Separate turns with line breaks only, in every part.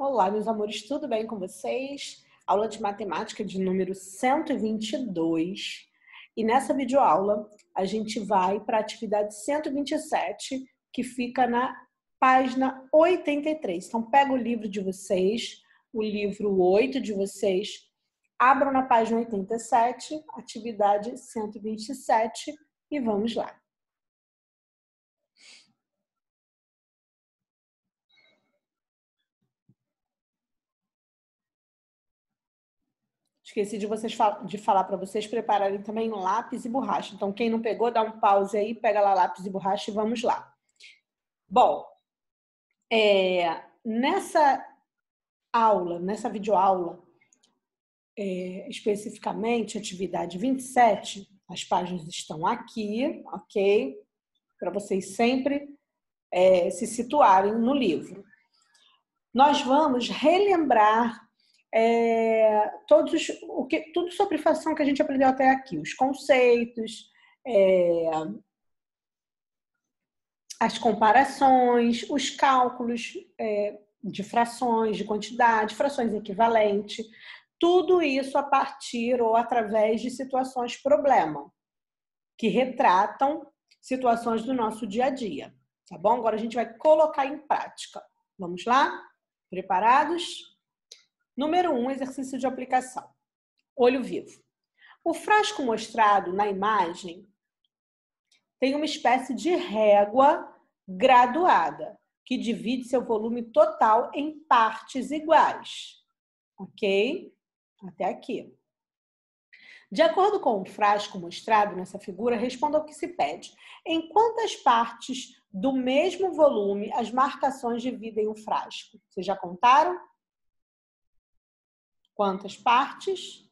Olá, meus amores, tudo bem com vocês? Aula de matemática de número 122. E nessa videoaula, a gente vai para a atividade 127, que fica na página 83. Então, pega o livro de vocês, o livro 8 de vocês, abram na página 87, atividade 127, e vamos lá. Esqueci de, vocês, de falar para vocês prepararem também lápis e borracha. Então, quem não pegou, dá um pause aí, pega lá lápis e borracha e vamos lá. Bom, é, nessa aula, nessa videoaula, é, especificamente, atividade 27, as páginas estão aqui, ok? Para vocês sempre é, se situarem no livro. Nós vamos relembrar é, todos o que, tudo sobre fração que a gente aprendeu até aqui, os conceitos, é, as comparações, os cálculos é, de frações, de quantidade, frações equivalentes, tudo isso a partir ou através de situações problema, que retratam situações do nosso dia a dia, tá bom? Agora a gente vai colocar em prática. Vamos lá? Preparados? Número 1, um, exercício de aplicação. Olho vivo. O frasco mostrado na imagem tem uma espécie de régua graduada, que divide seu volume total em partes iguais. Ok? Até aqui. De acordo com o frasco mostrado nessa figura, responda ao que se pede. Em quantas partes do mesmo volume as marcações dividem o frasco? Vocês já contaram? Quantas partes?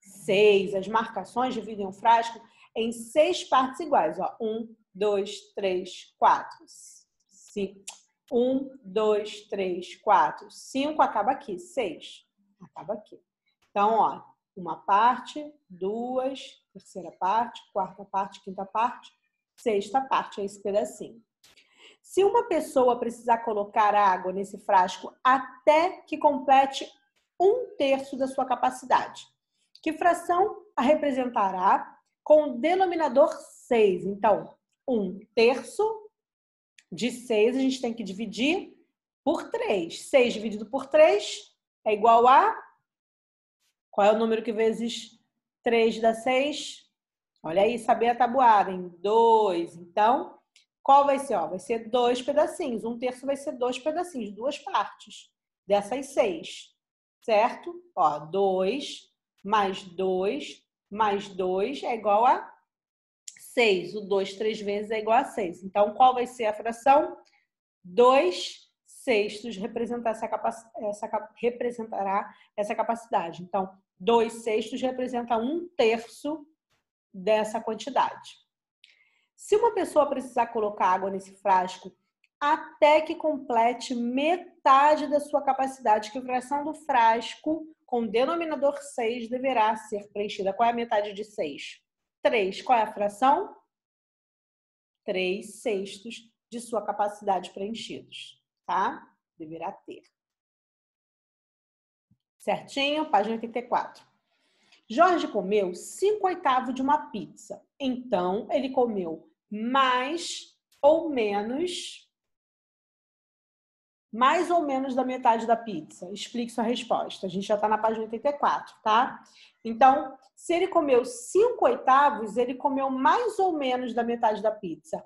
Seis. As marcações dividem o frasco em seis partes iguais. Ó. Um, dois, três, quatro. Cinco. Um, dois, três, quatro. Cinco acaba aqui. Seis acaba aqui. Então, ó, uma parte, duas, terceira parte, quarta parte, quinta parte, sexta parte, é esse pedacinho. Se uma pessoa precisar colocar água nesse frasco até que complete um terço da sua capacidade. Que fração a representará com o denominador 6? Então, um terço de 6 a gente tem que dividir por 3. 6 dividido por 3 é igual a. Qual é o número que vezes 3 dá 6? Olha aí, saber a tabuada, em 2. Então, qual vai ser? Ó, vai ser dois pedacinhos. Um terço vai ser dois pedacinhos, duas partes dessas seis certo? Ó, 2 mais 2 mais 2 é igual a 6. O 2 três vezes é igual a 6. Então, qual vai ser a fração? 2 sextos representar essa essa, representará essa capacidade. Então, 2 sextos representa um terço dessa quantidade. Se uma pessoa precisar colocar água nesse frasco até que complete metade da sua capacidade, que a fração do frasco com denominador 6 deverá ser preenchida. Qual é a metade de 6? 3. Qual é a fração? 3 sextos de sua capacidade preenchidos, tá? Deverá ter. Certinho? Página 84. Jorge comeu 5 oitavos de uma pizza. Então, ele comeu mais ou menos mais ou menos da metade da pizza? Explique sua resposta. A gente já está na página 84, tá? Então, se ele comeu 5 oitavos, ele comeu mais ou menos da metade da pizza.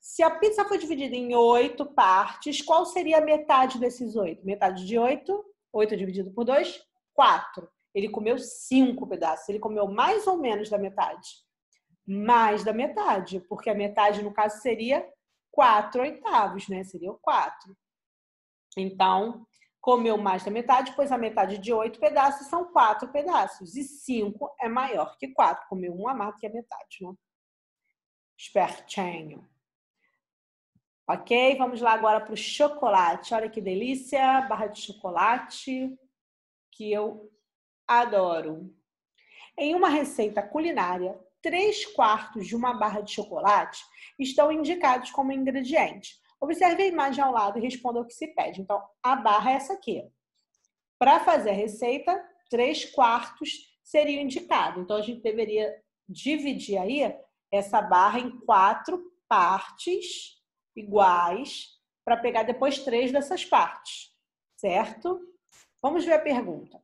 Se a pizza foi dividida em oito partes, qual seria a metade desses oito? Metade de oito, oito dividido por dois, quatro. Ele comeu cinco pedaços. Ele comeu mais ou menos da metade? Mais da metade, porque a metade, no caso, seria quatro oitavos, né? Seria o quatro. Então, comeu mais da metade, pois a metade de oito pedaços são quatro pedaços. E cinco é maior que quatro. Comeu um a mais que a metade, né? Espertinho. Ok? Vamos lá agora para o chocolate. Olha que delícia! Barra de chocolate, que eu adoro. Em uma receita culinária, três quartos de uma barra de chocolate estão indicados como ingrediente. Observe a imagem ao lado e responda o que se pede. Então, a barra é essa aqui. Para fazer a receita, 3 quartos seria indicado. Então, a gente deveria dividir aí essa barra em quatro partes iguais para pegar depois três dessas partes, certo? Vamos ver a pergunta.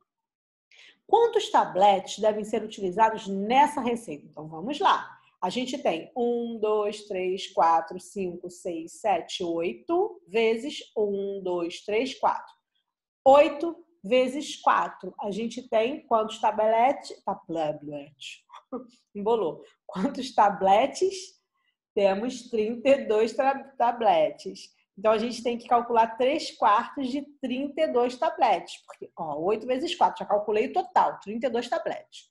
Quantos tabletes devem ser utilizados nessa receita? Então, vamos lá. A gente tem 1, 2, 3, 4, 5, 6, 7, 8 vezes 1, 2, 3, 4. 8 vezes 4. A gente tem quantos tabletes? Tablet. Embolou. Quantos tabletes? Temos 32 tabletes. Então, a gente tem que calcular 3 quartos de 32 tabletes. Porque, ó, 8 vezes 4, já calculei o total, 32 tabletes.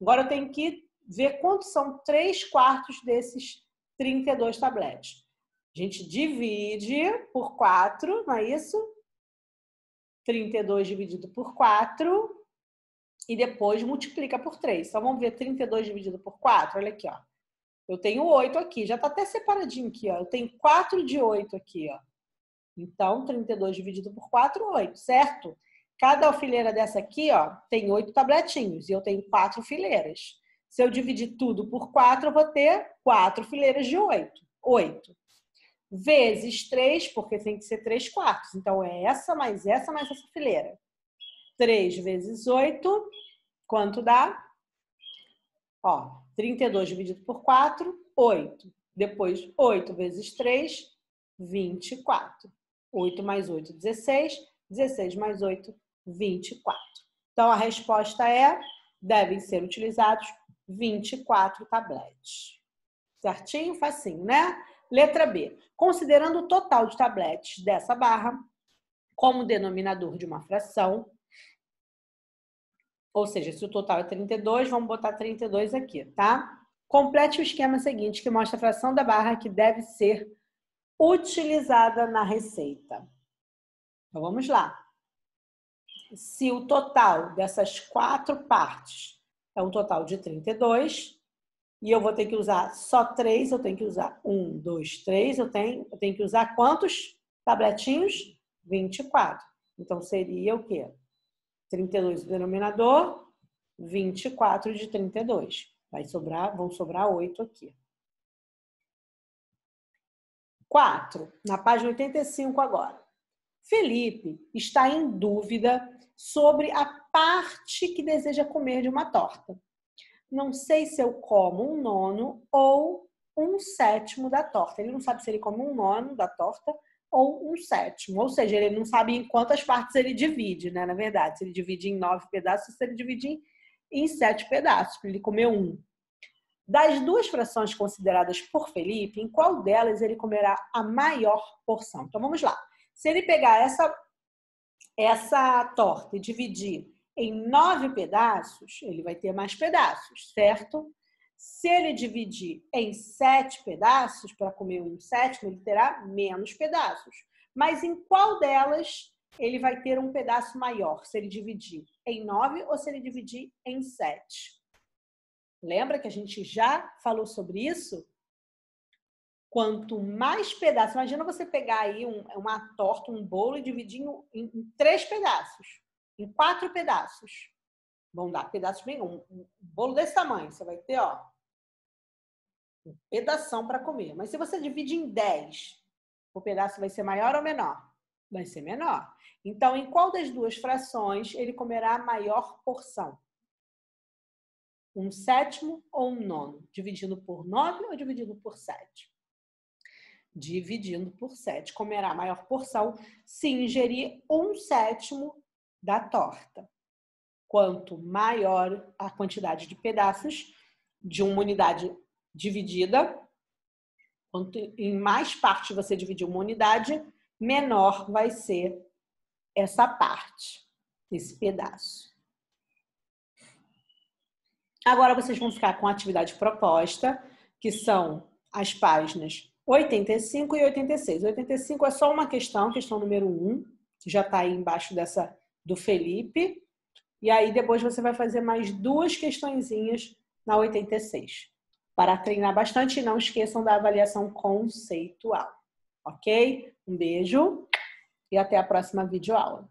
Agora, eu tenho que ver quantos são 3 quartos desses 32 tabletes. A gente divide por 4, não é isso? 32 dividido por 4 e depois multiplica por 3. Então, vamos ver 32 dividido por 4. Olha aqui, ó. Eu tenho 8 aqui, já está até separadinho aqui, ó. Eu tenho 4 de 8 aqui, ó. Então, 32 dividido por 4, 8, certo? Cada fileira dessa aqui, ó, tem 8 tabletinhos e eu tenho 4 fileiras. Se eu dividir tudo por 4, eu vou ter 4 fileiras de 8. 8 vezes 3, porque tem que ser 3 quartos. Então, é essa mais essa mais essa fileira. 3 vezes 8, quanto dá? Ó, 32 dividido por 4, 8. Depois, 8 vezes 3, 24. 8 mais 8, 16. 16 mais 8, 24. Então, a resposta é: devem ser utilizados 24 tabletes. Certinho? Facinho, né? Letra B. Considerando o total de tabletes dessa barra como denominador de uma fração, ou seja, se o total é 32, vamos botar 32 aqui, tá? Complete o esquema seguinte que mostra a fração da barra que deve ser utilizada na receita. Então vamos lá. Se o total dessas quatro partes é um total de 32, e eu vou ter que usar só três, eu tenho que usar um, dois, três, eu tenho, eu tenho que usar quantos tabletinhos? 24. Então, seria o quê? 32 do denominador, 24 de 32. Vai sobrar, vão sobrar 8 aqui. 4, na página 85 agora. Felipe está em dúvida sobre a parte que deseja comer de uma torta não sei se eu como um nono ou um sétimo da torta. Ele não sabe se ele come um nono da torta ou um sétimo. Ou seja, ele não sabe em quantas partes ele divide, né? Na verdade, se ele divide em nove pedaços, se ele divide em sete pedaços, para ele comer um. Das duas frações consideradas por Felipe, em qual delas ele comerá a maior porção? Então vamos lá. Se ele pegar essa, essa torta e dividir em nove pedaços, ele vai ter mais pedaços, certo? Se ele dividir em sete pedaços, para comer um sétimo, ele terá menos pedaços. Mas em qual delas ele vai ter um pedaço maior? Se ele dividir em nove ou se ele dividir em sete? Lembra que a gente já falou sobre isso? Quanto mais pedaços, imagina você pegar aí um, uma torta, um bolo e dividir em, em três pedaços em quatro pedaços. Vão dar pedaços bem. Um, um bolo desse tamanho, você vai ter, ó, um pedação para comer. Mas se você divide em 10, o pedaço vai ser maior ou menor? Vai ser menor. Então, em qual das duas frações ele comerá a maior porção? Um sétimo ou um nono? Dividindo por 9 ou dividindo por 7? Dividindo por 7. Comerá a maior porção se ingerir um sétimo da torta. Quanto maior a quantidade de pedaços de uma unidade dividida, quanto em mais parte você dividir uma unidade, menor vai ser essa parte, esse pedaço. Agora vocês vão ficar com a atividade proposta, que são as páginas 85 e 86. 85 é só uma questão, questão número 1, que já está aí embaixo dessa do Felipe. E aí depois você vai fazer mais duas questõezinhas na 86, para treinar bastante e não esqueçam da avaliação conceitual. ok? Um beijo e até a próxima videoaula.